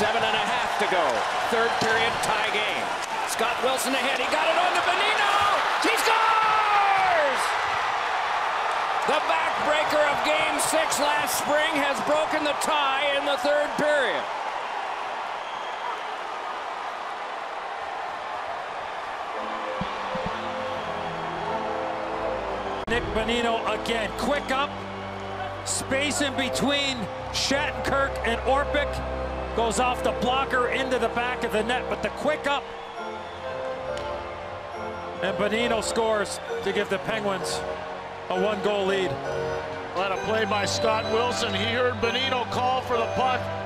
Seven and a half to go. Third period tie game. Scott Wilson ahead. He got it on to Bonino. He scores! The backbreaker of game six last spring has broken the tie in the third period. Nick Bonino again. Quick up. Space in between Shattenkirk and Orpik. Goes off the blocker into the back of the net, but the quick up. And Bonino scores to give the Penguins a one-goal lead. What a play by Scott Wilson. He heard Bonino call for the puck.